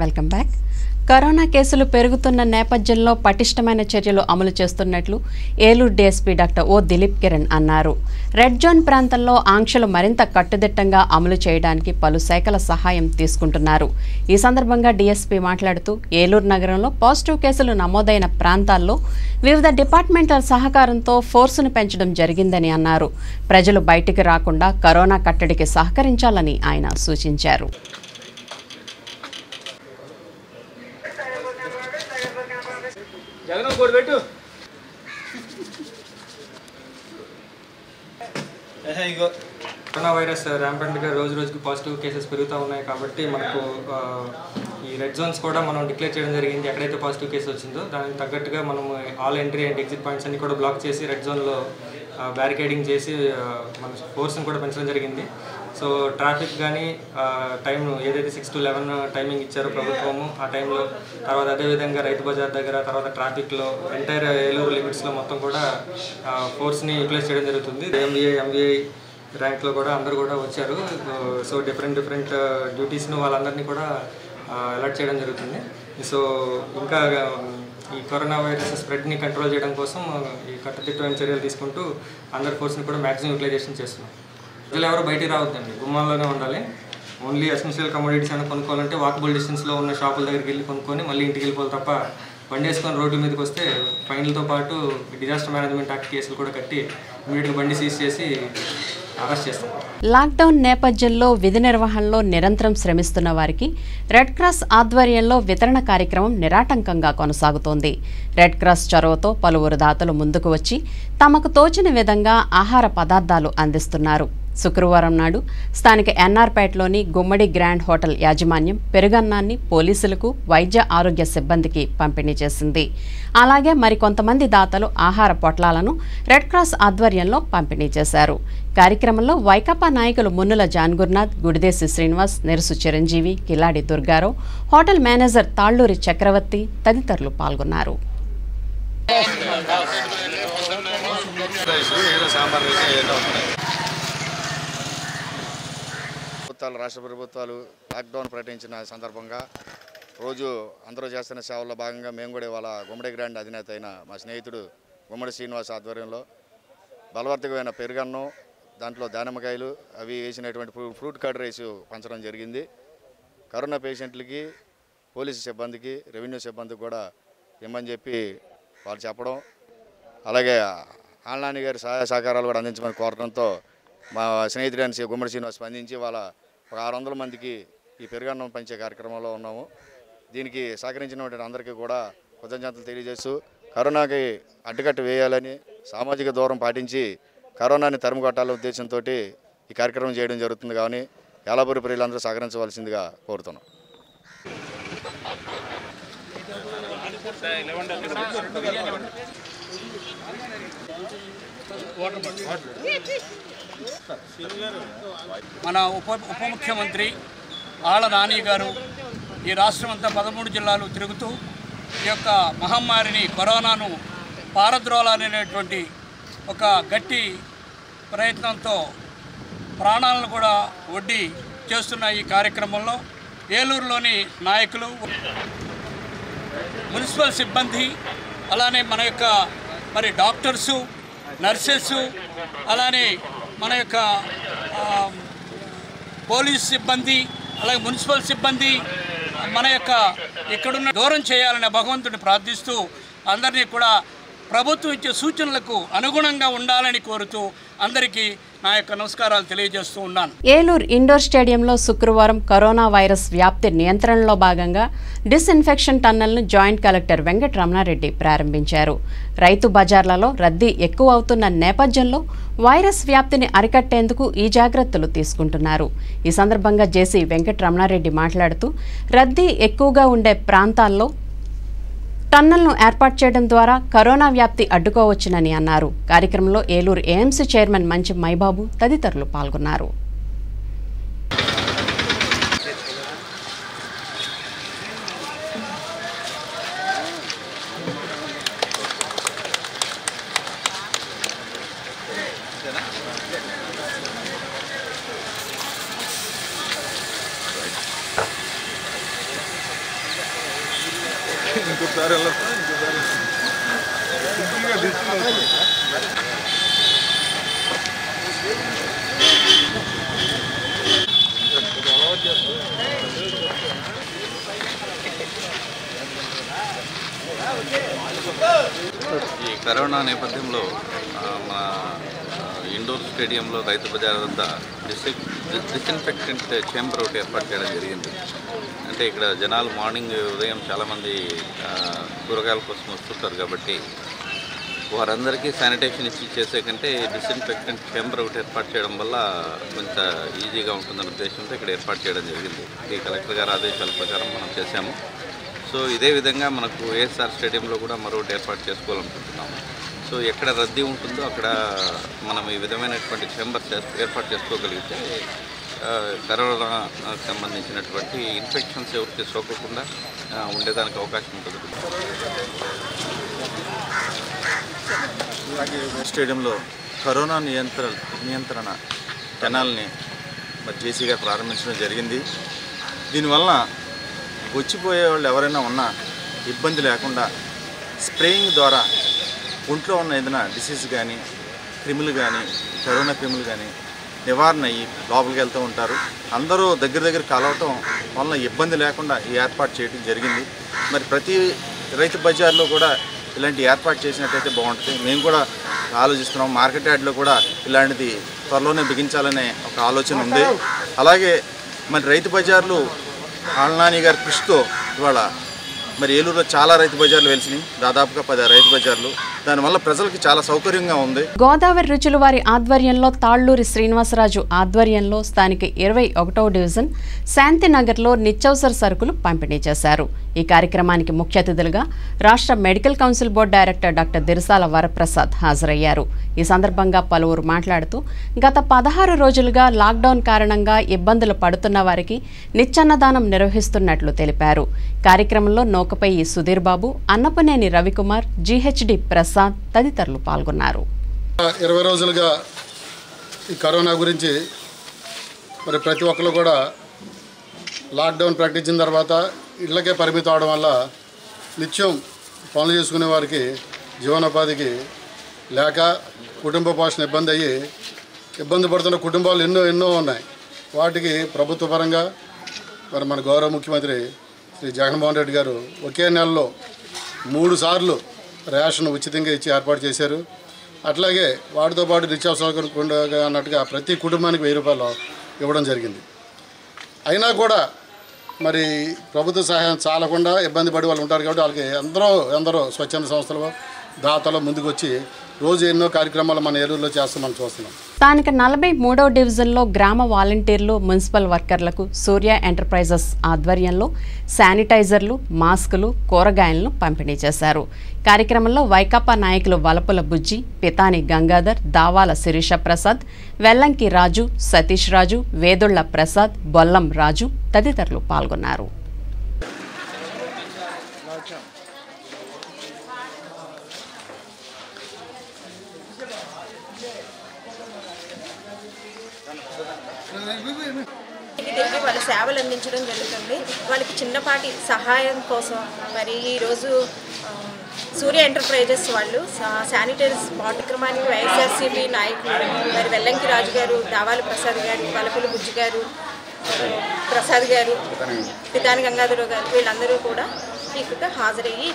Welcome back corona కేసులు పెరుగుతున్న నేపథ్యంలో పటిష్టమైన చర్యలు అమలు చేస్తున్నట్లు Eluru DSP doctor O Dilip Kiran అన్నారు. రెడ్ జోన్ ప్రాంతంలో ఆంక్షలు మరింత కట్టుదిట్టంగా అమలు చేయడానికి పలు శాఖల సహాయం తీసుకుంటున్నారు. ఈ సందర్భంగా డీఎస్పీ మాట్లాడుతూ ఏలూరు నగరంలో పాజిటివ్ కేసులు నమోదైన ప్రాంతాల్లో వివిధ డిపార్ట్మెంట్ల సహకారంతో ఫోర్సును పెంచడం జరిగిందని అన్నారు. ప్రజలు బయటికి రాకుండా కరోనా కట్టడికి సహకరించాలని ఆయన సూచించారు. జగన్ కోడి పెట్టు. ఇగో కరోనా వైరస్ ర్యాంపెంట్గా రోజు రోజుకి పాజిటివ్ కేసెస్ పెరుగుతూ ఉన్నాయి కాబట్టి మనకు ఈ రెడ్ జోన్స్ కూడా మనం డిక్లేర్ చేయడం జరిగింది. ఎక్కడైతే పాజిటివ్ కేసు వచ్చిందో దానికి తగ్గట్టుగా మనం all entry and exit points అన్ని కూడా బ్లాక్ చేసి రెడ్ జోన్లో బ్యారికేడింగ్ చేసి మన ఫోర్స్ని కూడా పెంచడం జరిగింది. సో ట్రాఫిక్ కానీ టైం ఏదైతే సిక్స్ టు లెవెన్ టైమింగ్ ఇచ్చారో ప్రభుత్వము ఆ టైంలో తర్వాత అదేవిధంగా రైతు బజార్ దగ్గర తర్వాత ట్రాఫిక్లో ఎంటైర్ ఏలూరు లిమిట్స్లో మొత్తం కూడా ఫోర్స్ని యూటిలైజ్ చేయడం జరుగుతుంది. ఎంబీఏ ఎంబీఐ ర్యాంక్లో కూడా అందరూ కూడా వచ్చారు. సో డిఫరెంట్ డిఫరెంట్ డ్యూటీస్ను వాళ్ళందరినీ కూడా అలర్ట్ చేయడం జరుగుతుంది. సో ఇంకా ఈ కరోనా వైరస్ స్ప్రెడ్ని కంట్రోల్ చేయడం కోసం ఈ కట్టుదిట్టమైన చర్యలు తీసుకుంటూ అందరి ఫోర్స్ని కూడా మ్యాక్సిమం యూటిలైజేషన్ చేస్తున్నాం. ప్రజలు ఎవరు బయటికి రావద్దండి. గుమ్మాల్లోనే ఉండాలి. ఓన్లీ ఎసెన్షియల్ కమోడిటీస్ అని కొనుక్కోవాలంటే వాకబుల్ డిస్టెన్స్లో ఉన్న షాపుల దగ్గరికి వెళ్ళి కొనుక్కొని మళ్ళీ ఇంటికి వెళ్ళిపోవాలి తప్ప బండి వేసుకొని రోడ్ల మీదకి వస్తే ఫైన్లతో పాటు డిజాస్టర్ మేనేజ్మెంట్ యాక్ట్ కేసులు కూడా కట్టి ఇమీడియట్గా బండి సీజ్ చేసి లాక్డౌన్ నేపథ్యంలో విధి నిర్వహణలో నిరంతరం శ్రమిస్తున్న వారికి రెడ్ క్రాస్ ఆధ్వర్యంలో వితరణ కార్యక్రమం నిరాటంకంగా కొనసాగుతోంది. రెడ్ క్రాస్ చొరవతో పలువురు దాతలు ముందుకు వచ్చి తమకు తోచిన విధంగా ఆహార పదార్థాలు అందిస్తున్నారు. శుక్రవారం నాడు స్థానిక ఎన్ఆర్పేటలోని గుమ్మడి గ్రాండ్ హోటల్ యాజమాన్యం పెరుగన్నాన్ని పోలీసులకు వైద్య ఆరోగ్య సిబ్బందికి పంపిణీ చేసింది. అలాగే మరికొంతమంది దాతలు ఆహార పొట్లాలను రెడ్ క్రాస్ ఆధ్వర్యంలో పంపిణీ చేశారు. కార్యక్రమంలో వైకాపా నాయకులు మున్నుల జాన్గుర్నాథ్ గుడిదేశి శ్రీనివాస్ నెరుసు చిరంజీవి కిలాడి దుర్గారావు హోటల్ మేనేజర్ తాళ్ళూరి చక్రవర్తి తదితరులు పాల్గొన్నారు. ప్రభుత్వాలు రాష్ట్ర ప్రభుత్వాలు లాక్డౌన్ ప్రకటించిన సందర్భంగా రోజు అందరూ చేస్తున్న సేవల్లో భాగంగా మేము కూడా ఇవాళ గుమ్మడి గ్రాండ్ అధినేత అయిన మా స్నేహితుడు గుమ్మడి శ్రీనివాస్ ఆధ్వర్యంలో బలవర్తకమైన పెరుగన్నం దాంట్లో దానిమ్మకాయలు అవి వేసినటువంటి ఫ్రూట్ కర్డ్ రైస్ పంచడం జరిగింది. కరోనా పేషెంట్లకి పోలీసు సిబ్బందికి రెవెన్యూ సిబ్బందికి కూడా ఇమ్మని చెప్పి వాళ్ళు చెప్పడం. అలాగే ఆళ్ళనాని గారి సహాయ సహకారాలు కూడా అందించమని కోరడంతో మా స్నేహితుడైన గుమ్మడి శ్రీనివాస్ స్పందించి వాళ్ళ ఒక ఆరు వందల మందికి ఈ పెరుగన్నం పంచే కార్యక్రమంలో ఉన్నాము. దీనికి సహకరించినటువంటి అందరికీ కూడా కృతజ్ఞతలు తెలియజేస్తూ కరోనాకి అడ్డుకట్ట వేయాలని సామాజిక దూరం పాటించి కరోనాని తరిమి కొట్టాలనే ఉద్దేశంతో ఈ కార్యక్రమం చేయడం జరుగుతుంది కానీ యాలాపూరి ప్రజలందరూ సహకరించవలసిందిగా కోరుతున్నాం. మన ఉప ఉప ముఖ్యమంత్రి ఆళ్ళ నాని గారు ఈ రాష్ట్రం అంతా పదమూడు జిల్లాలు తిరుగుతూ ఈ యొక్క మహమ్మారిని కరోనాను పారద్రోలాలనేటువంటి ఒక గట్టి ప్రయత్నంతో ప్రాణాలను కూడా ఒడ్డి చేస్తున్న ఈ కార్యక్రమంలో ఏలూరులోని నాయకులు మున్సిపల్ సిబ్బంది అలానే మన యొక్క మరి డాక్టర్సు నర్సెస్ అలానే మన యొక్క పోలీస్ సిబ్బంది అలాగే మున్సిపల్ సిబ్బంది మన యొక్క ఇక్కడున్న దూరం చేయాలని భగవంతుని ప్రార్థిస్తూ అందరినీ కూడా ప్రభుత్వం ఇచ్చే సూచనలకు అనుగుణంగా ఉండాలని కోరుతూ అందరికీ నా యొక్క నమస్కారాలు తెలియజేస్తూ ఉన్నాను. ఏలూరు ఇండోర్ స్టేడియంలో శుక్రవారం కరోనా వైరస్ వ్యాప్తి నియంత్రణలో భాగంగా డిస్ఇన్ఫెక్షన్ టన్నెల్ను జాయింట్ కలెక్టర్ వెంకట రమణారెడ్డి ప్రారంభించారు. రైతు బజార్లలో రద్దీ ఎక్కువ అవుతున్న నేపథ్యంలో వైరస్ వ్యాప్తిని అరికట్టేందుకు ఈ జాగ్రత్తలు తీసుకుంటున్నారు. ఈ సందర్భంగా జేసీ వెంకటరమణారెడ్డి మాట్లాడుతూ రద్దీ ఎక్కువగా ఉండే ప్రాంతాల్లో టన్నల్ను ఏర్పాటు చేయడం ద్వారా కరోనా వ్యాప్తి అడ్డుకోవచ్చునని అన్నారు. కార్యక్రమంలో ఏలూరు ఏఎంసీ చైర్మన్ మంచి మైబాబు తదితరులు పాల్గొన్నారు. ఈ కరోనా నేపథ్యంలో మన ఇండోర్ స్టేడియంలో రైతు బజార్ వద్ద డిసిన్ డిస్ఇన్ఫెక్టెంట్ చేంబర్ ఒకటి ఏర్పాటు చేయడం జరిగింది. అంటే ఇక్కడ జనాలు మార్నింగ్ ఉదయం చాలామంది కూరగాయల కోసం వస్తుంటారు కాబట్టి వారందరికీ శానిటేషన్ ఇచ్చి చేసే కంటే డిస్ఇన్ఫెక్టెంట్ చేంబర్ ఒకటి ఏర్పాటు చేయడం వల్ల కొంత ఈజీగా ఉంటుందన్న ఉద్దేశంతో ఇక్కడ ఏర్పాటు చేయడం జరిగింది. ఈ కలెక్టర్ గారి ఆదేశాల ప్రకారం మనం చేశాము. సో ఇదే విధంగా మనకు ఏఎస్ఆర్ స్టేడియంలో కూడా మరొకటి ఏర్పాటు చేసుకోవాలనుకుంటున్నాము. సో ఎక్కడ రద్దీ ఉంటుందో అక్కడ మనం ఈ విధమైనటువంటి చేంబర్స్ ఏర్పాటు చేసుకోగలిగితే కరోనా సంబంధించినటువంటి ఇన్ఫెక్షన్స్ ఎవరికి సోకకుండా ఉండేదానికి అవకాశం ఉంటుంది. అలాగే స్టేడియంలో కరోనా నియంత్రణ నియంత్రణ కెనాల్ని మరి జేసీగా ప్రారంభించడం జరిగింది. దీనివల్ల వచ్చిపోయే వాళ్ళు ఎవరైనా ఉన్నా ఇబ్బంది లేకుండా స్ప్రేయింగ్ ద్వారా ఒంట్లో ఉన్న ఏదైనా డిసీజ్ కానీ క్రిములు కానీ కరోనా క్రిములు కానీ నివారణ అయ్యి లోపలికి వెళ్తూ ఉంటారు. అందరూ దగ్గర దగ్గర కలవటం వలన ఇబ్బంది లేకుండా ఈ ఏర్పాటు చేయడం జరిగింది. మరి ప్రతి రైతు బజార్లో కూడా ఇలాంటి ఏర్పాటు చేసినట్టయితే బాగుంటుంది. మేము కూడా ఆలోచిస్తున్నాం. మార్కెట్ యార్డ్లో కూడా ఇలాంటిది త్వరలోనే బిగించాలనే ఒక ఆలోచన ఉంది. అలాగే మరి రైతు బజార్లు ఆళ్ళనాని గారి కృషితో ఇవాళ మరి ఏలూరులో చాలా రైతు బజార్లు వెలిసినాయి. దాదాపుగా పది రైతు బజార్లు. దానివల్ల ప్రజలకి చాలా సౌకర్యంగా ఉంది. గోదావరి రుచుల వారి ఆధ్వర్యంలో తాళ్ళూరి శ్రీనివాసరాజు ఆధ్వర్యంలో స్థానిక ఇరవై ఒకటవ డివిజన్ శాంతినగర్లో నిత్యవసర సరుకులు పంపిణీ చేశారు. ఈ కార్యక్రమానికి ముఖ్య అతిథులుగా రాష్ట్ర medical council board director doctor Dirasala Varaprasad హాజరయ్యారు. ఈ సందర్భంగా పలువురు మాట్లాడుతూ గత పదహారు రోజులుగా లాక్డౌన్ కారణంగా ఇబ్బందులు పడుతున్న వారికి నిత్యన్నదానం నిర్వహిస్తున్నట్లు తెలిపారు. కార్యక్రమంలో నౌకపై సుధీర్ బాబు అన్నపనేని రవికుమార్ జీహెచ్డి ప్రసాద్ తదితరులు పాల్గొన్నారు. ఇరవై రోజులుగా ఈ కరోనా గురించి మరి ప్రతి ఒక్కరు కూడా లాక్డౌన్ ప్రకటించిన తర్వాత ఇళ్ళకే పరిమితం అవడం వల్ల నిత్యం పనులు చేసుకునే వారికి జీవనోపాధికి లేక కుటుంబ పోషణ ఇబ్బంది అయ్యి ఇబ్బంది పడుతున్న కుటుంబాలు ఎన్నో ఎన్నో ఉన్నాయి. వాటికి ప్రభుత్వ పరంగా మరి మన గౌరవ ముఖ్యమంత్రి శ్రీ జగన్మోహన్ రెడ్డి గారు ఒకే నెలలో మూడు సార్లు రేషన్ ఉచితంగా ఇచ్చి ఏర్పాటు చేశారు. అట్లాగే వాటితో పాటు నిత్యావసరాలు అన్నట్టుగా ప్రతి కుటుంబానికి వెయ్యి రూపాయలు ఇవ్వడం జరిగింది. అయినా కూడా మరి ప్రభుత్వ సహాయం చాలకుండా ఇబ్బంది పడి వాళ్ళు ఉంటారు కాబట్టి వాళ్ళకి ఎందరో ఎందరో స్వచ్ఛంద సంస్థలు దాతలు ముందుకొచ్చి రోజు ఎన్నో కార్యక్రమాలు మన ఏలూరులో చేస్తూ మనం చూస్తున్నాం. స్థానిక నలభై మూడవ డివిజన్లో గ్రామ వాలంటీర్లు మున్సిపల్ వర్కర్లకు సూర్య ఎంటర్ప్రైజెస్ ఆధ్వర్యంలో శానిటైజర్లు మాస్కులు కూరగాయలను పంపిణీ చేశారు. కార్యక్రమంలో వైకాపా నాయకులు వలపుల బుజ్జి పితాని గంగాధర్ దావాల శిరీష ప్రసాద్ వెల్లంకి రాజు సతీష్ రాజు వేదుళ్ళ ప్రసాద్ బొల్లం రాజు తదితరులు పాల్గొన్నారు ఇంటికి తిరిగి వాళ్ళ సేవలు అందించడం జరుగుతుంది. వాళ్ళకి చిన్నపాటి సహాయం కోసం మరి ఈరోజు సూర్య ఎంటర్ప్రైజెస్ వాళ్ళు శానిటైజర్స్ కార్యక్రమానికి వైఎస్ఆర్సీపీ నాయకులు మరి వెల్లంకి రాజు గారు దావాల ప్రసాద్ గారు వలపుల బుజ్జి గారు ప్రసాద్ గారు పితాని గంగాధరరావు గారు వీళ్ళందరూ కూడా ఇక్కడ హాజరయ్యి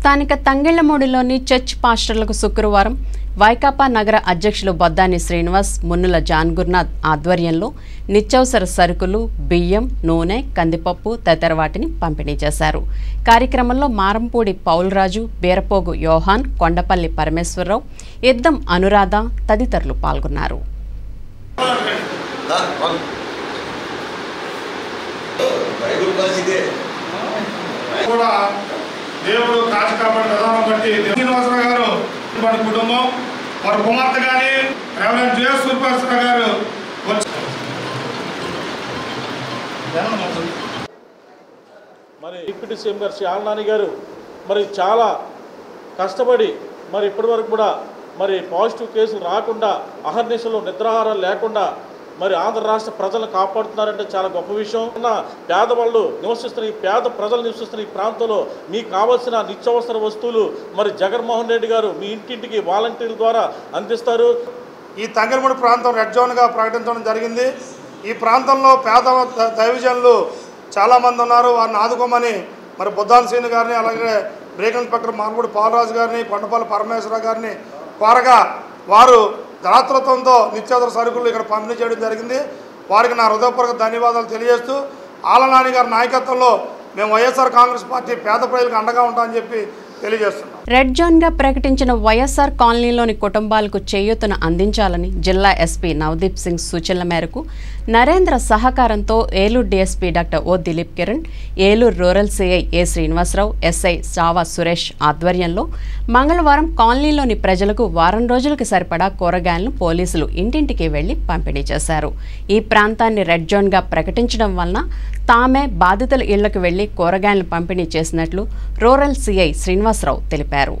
స్థానిక తంగెళ్ళమూడిలోని చర్చ్ పాస్టర్లకు శుక్రవారం వైకాపా నగర అధ్యక్షులు బొద్దాని శ్రీనివాస్ మున్నుల జాన్ గురునాథ్ ఆధ్వర్యంలో నిత్యావసర సరుకులు బియ్యం నూనె కందిపప్పు తదితర వాటిని పంపిణీ చేశారు. కార్యక్రమంలో మారంపూడి పౌల్రాజు బీరపోగు యోహాన్ కొండపల్లి పరమేశ్వరరావు ఇద్దం అనురాధ తదితరులు పాల్గొన్నారు. కూడా దేవుడు కాచి కాపాడు విధానం బట్టి శ్రీనివాసరావు గారు వారి కుటుంబం. వారి కుమార్తె కానీ రెవరెంట్ జే సూర్యప్రసాద్ గారు మరి డిప్యూటీ సీఎం గారు శ్రీ ఆలనాని గారు మరి చాలా కష్టపడి మరి ఇప్పటివరకు కూడా మరి పాజిటివ్ కేసులు రాకుండా అహర్నిశలు నిద్రాహారాలు లేకుండా మరి ఆంధ్ర రాష్ట్ర ప్రజలను కాపాడుతున్నారంటే చాలా గొప్ప విషయం. ఉన్న పేదవాళ్ళు నివసిస్తున్న ఈ పేద ప్రజలు నివసిస్తున్న ఈ ప్రాంతంలో మీకు కావాల్సిన నిత్యావసర వస్తువులు మరి జగన్మోహన్ రెడ్డి గారు మీ ఇంటింటికి వాలంటీర్ల ద్వారా అందిస్తారు. ఈ తంగెలమూడి ప్రాంతం రెడ్ జోన్గా ప్రకటించడం జరిగింది. ఈ ప్రాంతంలో పేద దైవజనులు చాలామంది ఉన్నారు. వారిని ఆదుకోమని మరి బుద్ధాన్ సీని గారిని అలాగే బ్రేక్ ఇన్స్పెక్టర్ మార్మూడి పాలరాజు గారిని కొండపల్లి పరమేశ్వర గారిని కోరగా వారు దాతృత్వంతో నిత్యావసర సరుకులు ఇక్కడ పంపిణీ చేయడం జరిగింది. వారికి నా హృదయపూర్వక ధన్యవాదాలు తెలియజేస్తూ ఆలనాని గారి నాయకత్వంలో మేము వైఎస్ఆర్ కాంగ్రెస్ పార్టీ పేద ప్రజలకు అండగా ఉంటామని చెప్పి తెలియజేస్తున్నాం. రెడ్ జోన్గా ప్రకటించిన వైఎస్ఆర్ కాలనీలోని కుటుంబాలకు చేయూతను అందించాలని జిల్లా ఎస్పీ నవదీప్ సింగ్ సూచనల మేరకు నరేంద్ర సహకారంతో Eluru DSP doctor O Dilip Kiran Eluru rural CI A Srinivasarao SI Sava Suresh ఆధ్వర్యంలో మంగళవారం కాలనీలోని ప్రజలకు వారం రోజులకు సరిపడా కూరగాయలను పోలీసులు ఇంటింటికి వెళ్ళి పంపిణీ చేశారు. ఈ ప్రాంతాన్ని రెడ్ జోన్గా ప్రకటించడం వలన తామే బాధితుల ఇళ్ళకు వెళ్ళి కూరగాయలను పంపిణీ చేసినట్లు రూరల్ సిఐ శ్రీనివాసరావు తెలిపారు.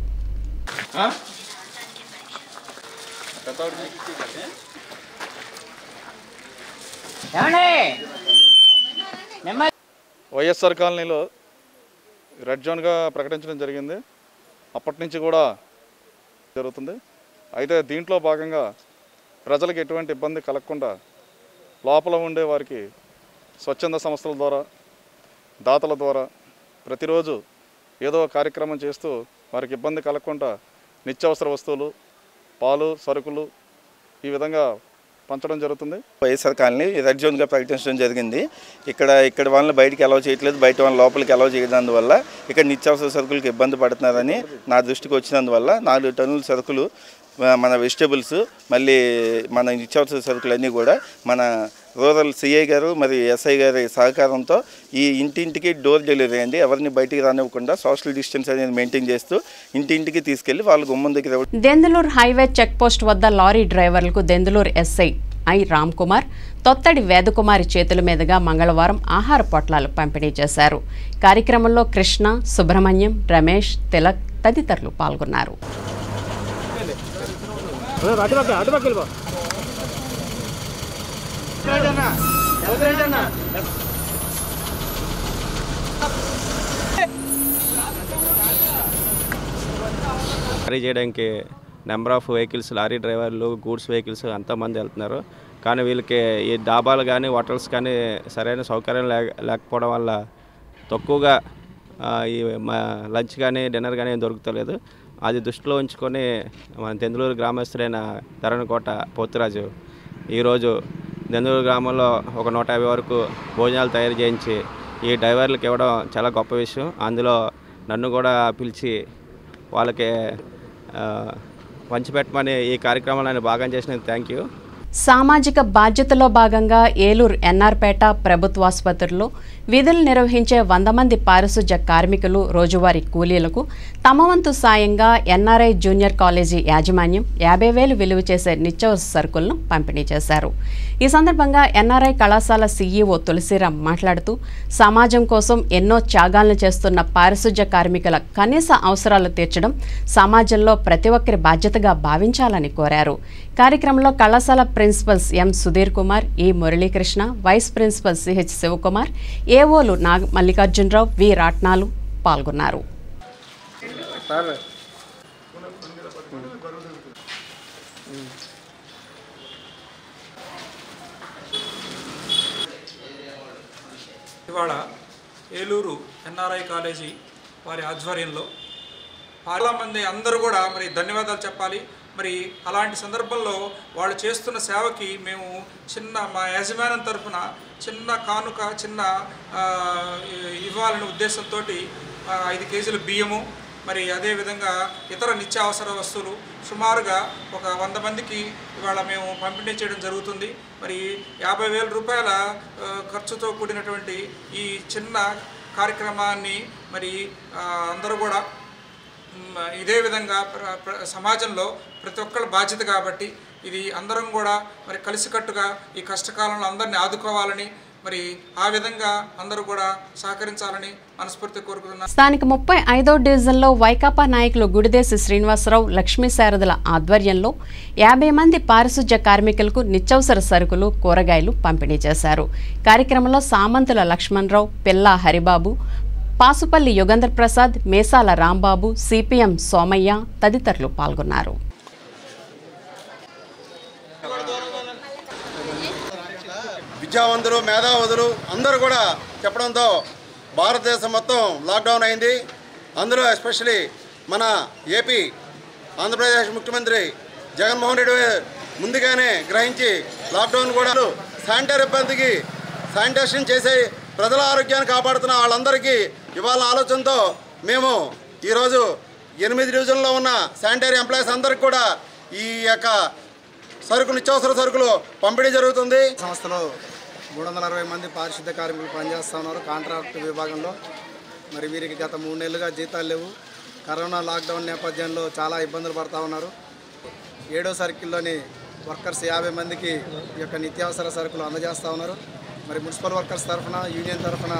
వైఎస్ఆర్ కాలనీలో రెడ్ జోన్గా ప్రకటించడం జరిగింది. అప్పటి నుంచి కూడా జరుగుతుంది. అయితే దీంట్లో భాగంగా ప్రజలకు ఎటువంటి ఇబ్బంది కలగకుండా లోపల ఉండే వారికి స్వచ్ఛంద సంస్థల ద్వారా దాతల ద్వారా ప్రతిరోజు ఏదో కార్యక్రమం చేస్తూ వారికి ఇబ్బంది కలగకుండా నిత్యావసర వస్తువులు పాలు సరుకులు ఈ విధంగా పంచడం జరుగుతుంది. వైఎస్ఆర్ కాలనీ రెడ్ జోన్గా ప్రకటించడం జరిగింది. ఇక్కడ ఇక్కడ వాళ్ళని బయటికి అలౌ చేయట్లేదు. బయట వాళ్ళని లోపలికి అలౌ చేయనందువల్ల ఇక్కడ నిత్యావసర సరుకులకు ఇబ్బంది పడుతున్నారని నా దృష్టికి వచ్చినందువల్ల నాలుగు టన్నుల సరుకులు మన వెజిటేబుల్స్ మళ్ళీ మన నిత్యావసర సరుకులన్నీ కూడా మన రూరల్ సిఐ గారు మరి ఎస్ఐ గారి సహకారంతో ఈ ఇంటింటికి డోర్ డెలివరీ అండి ఎవరిని బయటికి రానివ్వకుండా సోషల్ డిస్టెన్స్ అనేది మెయింటైన్ చేస్తూ ఇంటింటికి తీసుకెళ్ళి వాళ్ళ గుమ్మం దగ్గర దెందులూరు హైవే చెక్పోస్ట్ వద్ద లారీ డ్రైవర్లకు దెందులూరు ఎస్ఐ ఐ రామ్ కుమార్ తొత్తడి వేదకుమారి చేతుల మీదుగా మంగళవారం ఆహార పొట్లాలు పంపిణీ చేశారు. కార్యక్రమంలో కృష్ణ సుబ్రహ్మణ్యం రమేష్ తిలక్ తదితరులు పాల్గొన్నారు. క్యారీ చేయడానికి number of vehicles lorry drivers goods vehicles అంతమంది వెళ్తున్నారు. కానీ వీళ్ళకి ఈ డాబాలు కానీ హోటల్స్ కానీ సరైన సౌకర్యం లేక లేకపోవడం వల్ల తక్కువగా ఈ లంచ్ కానీ డిన్నర్ కానీ ఏం దొరుకుతలేదు. అది దృష్టిలో ఉంచుకొని మన తెందులూరు గ్రామస్తుడైన ధరణకోట పోతురాజు ఈరోజు దెందులూరు గ్రామంలో ఒక నూట యాభై వరకు భోజనాలు తయారు చేయించి ఈ డ్రైవర్లకు ఇవ్వడం చాలా గొప్ప విషయం. అందులో నన్ను కూడా పిలిచి వాళ్ళకి పంచిపెట్టమని ఈ కార్యక్రమాన్ని భాగం చేసినందుకు థ్యాంక్ యూ సామాజిక బాధ్యతలో భాగంగా ఏలూరు ఎన్ఆర్పేట ప్రభుత్వాసుపత్రిలో విధులు నిర్వహించే వంద మంది పారిశుధ్య కార్మికులు రోజువారీ కూలీలకు తమ వంతు సాయంగా ఎన్ఆర్ఐ జూనియర్ కాలేజీ యాజమాన్యం యాభై వేలు విలువ చేసే నిత్యావసర సరుకులను పంపిణీ చేశారు. ఈ సందర్భంగా ఎన్ఆర్ఐ కళాశాల సీఈఓ తులసిరామ్ మాట్లాడుతూ సమాజం కోసం ఎన్నో త్యాగాలను చేస్తున్న పారిశుధ్య కార్మికుల కనీస అవసరాలు తీర్చడం సమాజంలో ప్రతి ఒక్కరి బాధ్యతగా భావించాలని కోరారు. కార్యక్రమంలో కళాశాల principles M Sudhir Kumar E Muralikrishna vice principal CH Sivakumar ఏఓలు Naga Mallikarjunarao V Ratnalu పాల్గొన్నారు. ఇవాళ ఏలూరు ఎన్ఆర్ఐ కాలేజీ వారి ఆధ్వర్యంలో చాలామంది అందరూ కూడా మరి ధన్యవాదాలు చెప్పాలి. మరి అలాంటి సందర్భంలో వాళ్ళు చేస్తున్న సేవకి మేము చిన్న మా యజమానం తరఫున చిన్న కానుక చిన్న ఇవ్వాలనే ఉద్దేశంతో ఐదు కేజీల బియ్యము మరి అదేవిధంగా ఇతర నిత్యావసర వస్తువులు సుమారుగా ఒక వంద మందికి ఇవాళ మేము పంపిణీ చేయడం జరుగుతుంది. మరి యాభై వేల రూపాయల ఖర్చుతో కూడినటువంటి ఈ చిన్న కార్యక్రమాన్ని మరి అందరూ కూడా ఇదే విధంగా ప్ర- సమాజంలో ప్రతి ఒక్కళ్ళ బాధ్యత కాబట్టి ఇది అందరం కూడా మరి కలిసికట్టుగా ఈ కష్టకాలంలో అందరినీ ఆదుకోవాలని మరి ఆ విధంగా అందరూ కూడా సహకరించాలని మనస్ఫూర్తి కోరుకుంటున్నారు స్థానిక ముప్పై ఐదో డివిజన్లో వైకాపా నాయకులు గుడిదేశి శ్రీనివాసరావు లక్ష్మీ శారదల ఆధ్వర్యంలో యాభై మంది పారిశుధ్య కార్మికులకు నిత్యావసర సరుకులు కూరగాయలు పంపిణీ చేశారు. కార్యక్రమంలో సామంతుల లక్ష్మణరావు పిల్లా హరిబాబు పాసుపల్లి యుగంధర్ ప్రసాద్ మేసాల రాంబాబు సిపిఎం సోమయ్య తదితరులు పాల్గొన్నారు. విద్యావంతులు మేధావులు అందరూ కూడా చెప్పడంతో భారతదేశం మొత్తం లాక్డౌన్ అయింది. అందులో ఎస్పెషలీ మన ఏపీ ఆంధ్రప్రదేశ్ ముఖ్యమంత్రి జగన్మోహన్ రెడ్డి ముందుగానే గ్రహించి లాక్డౌన్ కూడా శానిటరీ ఇబ్బందికి శానిటేషన్ చేసే ప్రజల ఆరోగ్యాన్ని కాపాడుతున్న వాళ్ళందరికీ ఇవాళ ఆలోచనతో మేము ఈరోజు ఎనిమిది డివిజన్లో ఉన్న శానిటరీ ఎంప్లాయీస్ అందరికి కూడా ఈ యొక్క సరుకులు నిత్యావసర సరుకులు పంపిణీ జరుగుతుంది. సంస్థలో మూడు వందల అరవై మంది పారిశుద్ధ కార్మికులు పనిచేస్తూ ఉన్నారు కాంట్రాక్ట్ విభాగంలో. మరి వీరికి గత మూడు నెలలుగా జీతాలు లేవు. కరోనా లాక్డౌన్ నేపథ్యంలో చాలా ఇబ్బందులు పడుతూ ఉన్నారు. ఏడో సర్కిల్లోని వర్కర్స్ యాభై మందికి ఈ యొక్క నిత్యావసర సరుకులు అందజేస్తూ ఉన్నారు. మరి మున్సిపల్ వర్కర్స్ తరఫున యూనియన్ తరఫున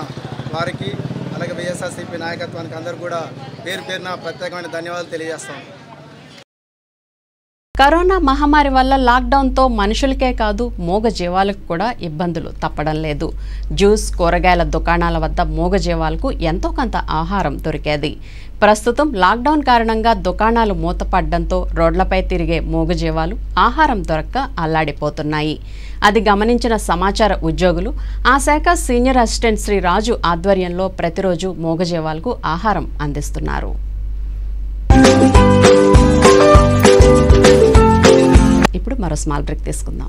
వారికి అలాగే వైఎస్ఆర్సీపీ నాయకత్వానికి అందరూ కూడా పేరు పేరున ప్రత్యేకమైన ధన్యవాదాలు తెలియజేస్తాం. కరోనా మహమ్మారి వల్ల లాక్డౌన్తో మనుషులకే కాదు మూగ జీవాలకు కూడా ఇబ్బందులు తప్పడం లేదు. జ్యూస్ కూరగాయల దుకాణాల వద్ద మూగ జీవాలకు ఎంతో కొంత ఆహారం దొరికేది. ప్రస్తుతం లాక్డౌన్ కారణంగా దుకాణాలు మూతపడ్డంతో రోడ్లపై తిరిగే మూగజీవాలు ఆహారం దొరక్క అల్లాడిపోతున్నాయి. అది గమనించిన సమాచార ఉద్యోగులు ఆ శాఖ సీనియర్ అసిస్టెంట్ శ్రీ రాజు ఆధ్వర్యంలో ప్రతిరోజు మూగజీవాలకు ఆహారం అందిస్తున్నారు. ఇప్పుడు మరో స్మాల్ బ్రేక్ తీసుకుందాం.